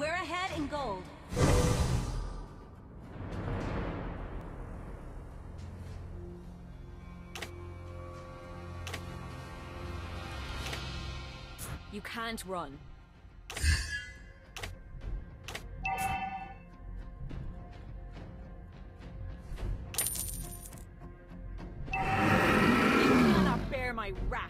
We're ahead in gold. You can't run. I cannot bear my wrath.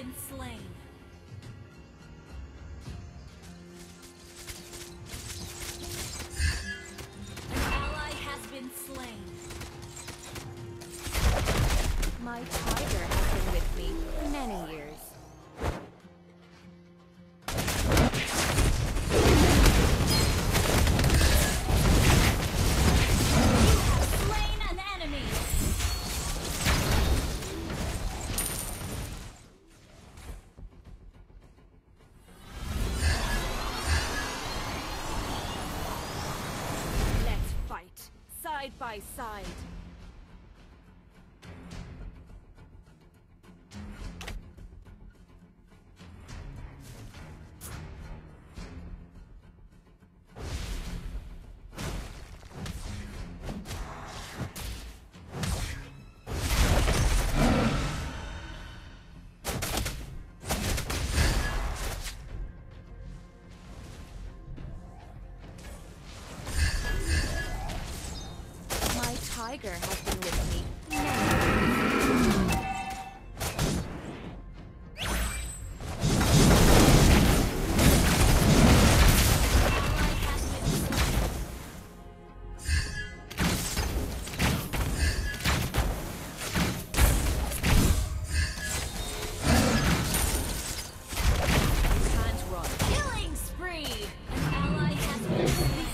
been slain. my side. Striker has been with me. Killing spree! An ally has been defeated.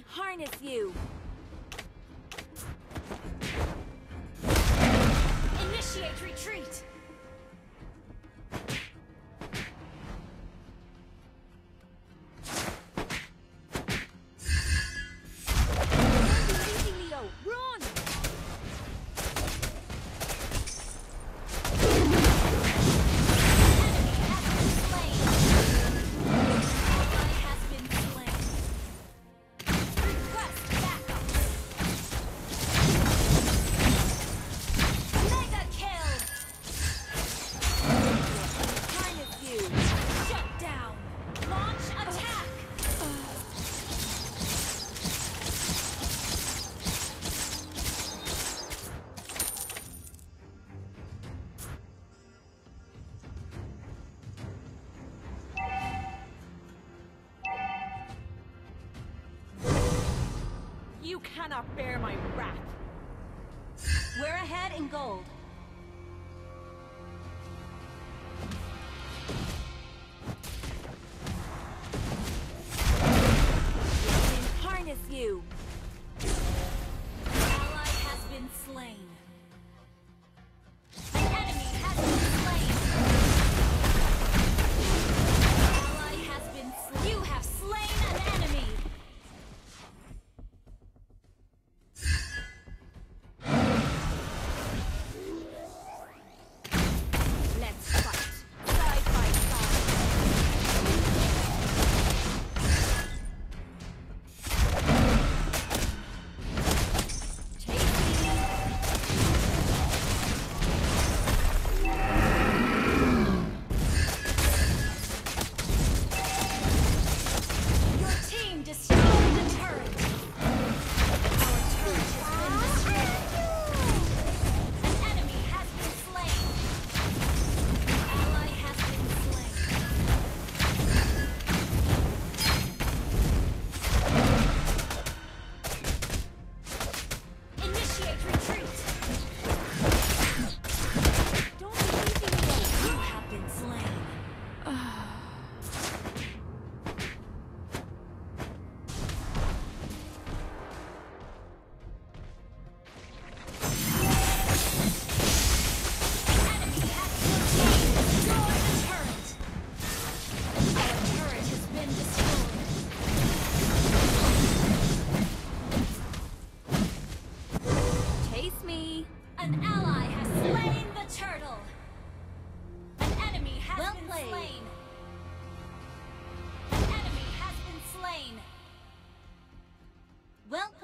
harness you! not bear my wrath. We're ahead in gold.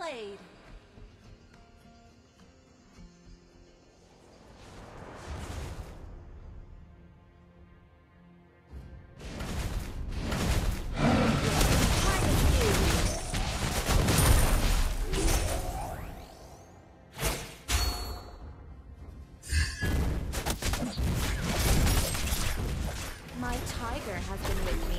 My tiger has been with me.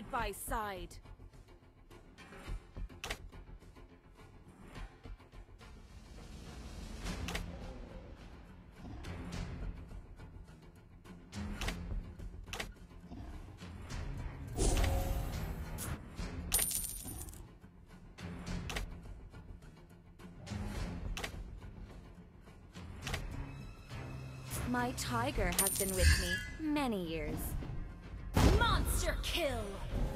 side by side. My tiger has been with me many years. Monster kill!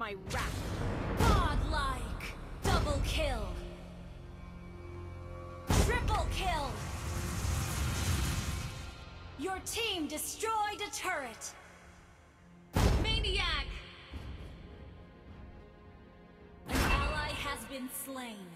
My wrath. Godlike! Double kill! Triple kill! Your team destroyed a turret! Maniac! An ally has been slain.